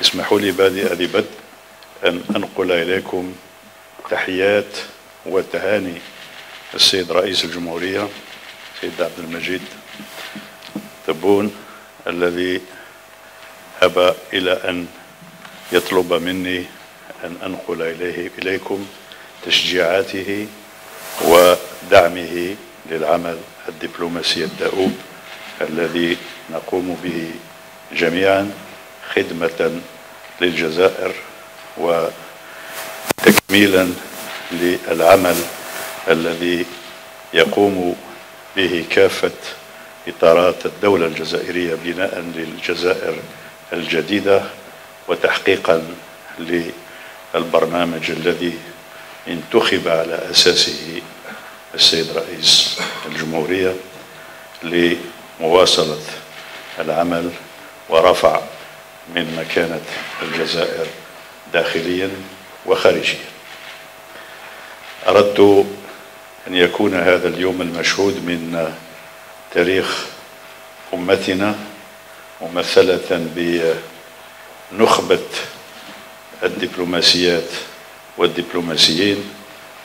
اسمحوا لي بادئ ذي بدء أن أنقل إليكم تحيات وتهاني السيد رئيس الجمهورية سيد عبد المجيد تبون الذي أبى إلى أن يطلب مني أن أنقل إليه إليكم تشجيعاته ودعمه للعمل الدبلوماسي الدؤوب الذي نقوم به جميعا. خدمة للجزائر وتكميلا للعمل الذي يقوم به كافة إطارات الدولة الجزائرية بناء للجزائر الجديدة وتحقيقا للبرنامج الذي انتخب على أساسه السيد رئيس الجمهورية لمواصلة العمل ورفع من مكانة الجزائر داخليا وخارجيا. أردت أن يكون هذا اليوم المشهود من تاريخ أمتنا ممثلة بنخبة الدبلوماسيات والدبلوماسيين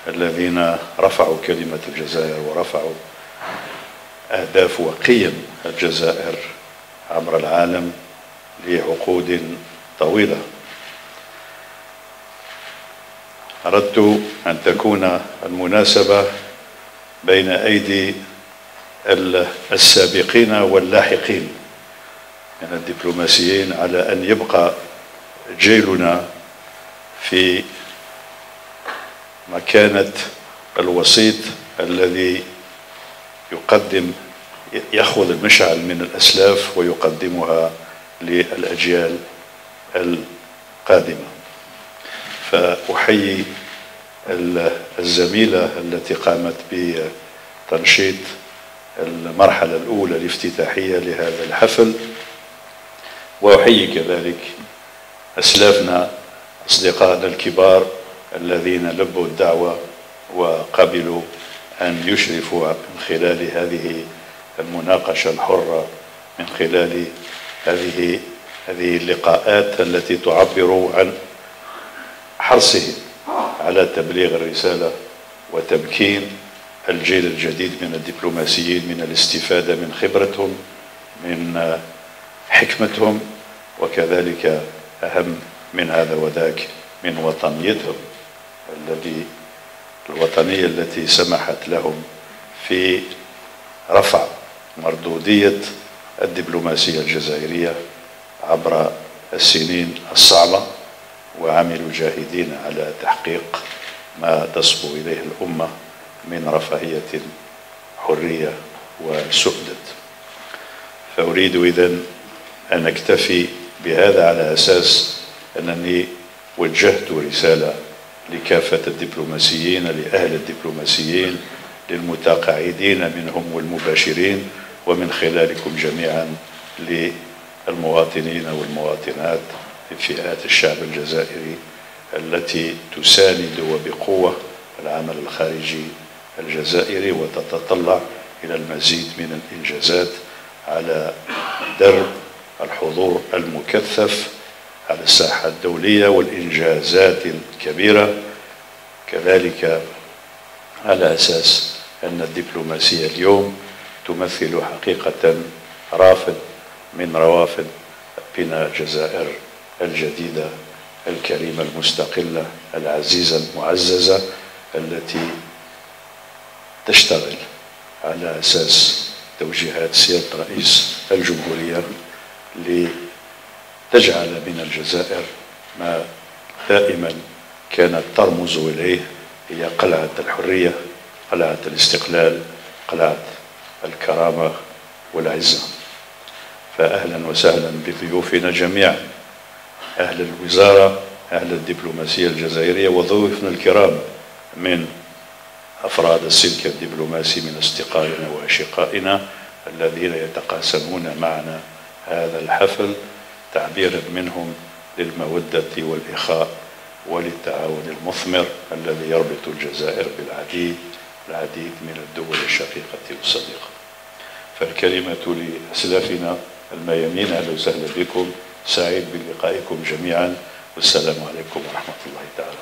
الذين رفعوا كلمة الجزائر ورفعوا أهداف وقيم الجزائر عبر العالم. لعقود طويلة. أردت أن تكون المناسبة بين أيدي السابقين واللاحقين من الدبلوماسيين على أن يبقى جيلنا في مكانة الوسيط الذي يقدم يأخذ المشعل من الأسلاف ويقدمها للأجيال القادمة. فأحيي الزميلة التي قامت بتنشيط المرحلة الأولى الافتتاحية لهذا الحفل. وأحيي كذلك أسلافنا أصدقائنا الكبار الذين لبوا الدعوة وقبلوا أن يشرفوا من خلال هذه المناقشة الحرة من خلال هذه هذه اللقاءات التي تعبر عن حرصهم على تبليغ الرسالة وتمكين الجيل الجديد من الدبلوماسيين من الاستفادة من خبرتهم من حكمتهم وكذلك أهم من هذا وذاك من وطنيتهم الذي الوطنية التي سمحت لهم في رفع مردودية الدبلوماسية الجزائرية عبر السنين الصعبة وعملوا جاهدين على تحقيق ما تصبو إليه الأمة من رفاهية حرية وسؤدد. فأريد إذن أن أكتفي بهذا على أساس أنني وجهت رسالة لكافة الدبلوماسيين لأهل الدبلوماسيين للمتقاعدين منهم والمباشرين ومن خلالكم جميعا للمواطنين والمواطنات فئات الشعب الجزائري التي تساند وبقوة العمل الخارجي الجزائري وتتطلع إلى المزيد من الإنجازات على درب الحضور المكثف على الساحة الدولية والإنجازات الكبيرة. كذلك على أساس أن الدبلوماسية اليوم تمثل حقيقة رافد من روافد بناء الجزائر الجديدة الكريمة المستقلة العزيزة المعززة التي تشتغل على أساس توجيهات سيادة رئيس الجمهورية لتجعل من الجزائر ما دائما كانت ترمز إليه هي قلعة الحرية قلعة الاستقلال قلعة الكرامة والعزة. فأهلا وسهلا بضيوفنا جميعا. أهل الوزارة أهل الدبلوماسية الجزائرية وضيوفنا الكرام من أفراد السلك الدبلوماسي من أصدقائنا وأشقائنا الذين يتقاسمون معنا هذا الحفل تعبيرا منهم للمودة والإخاء وللتعاون المثمر الذي يربط الجزائر بالعديد. العديد من الدول الشقيقة والصديقة. فالكلمة لأسلافنا الميامين أهلا وسهلا بكم. سعيد بلقائكم جميعا. والسلام عليكم ورحمة الله تعالى